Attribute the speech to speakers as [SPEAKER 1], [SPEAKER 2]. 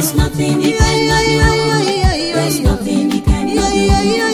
[SPEAKER 1] There's nothing you cannot do. There's nothing you cannot do.